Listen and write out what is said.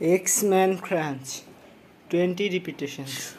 X-Men crunch. 20 repetitions.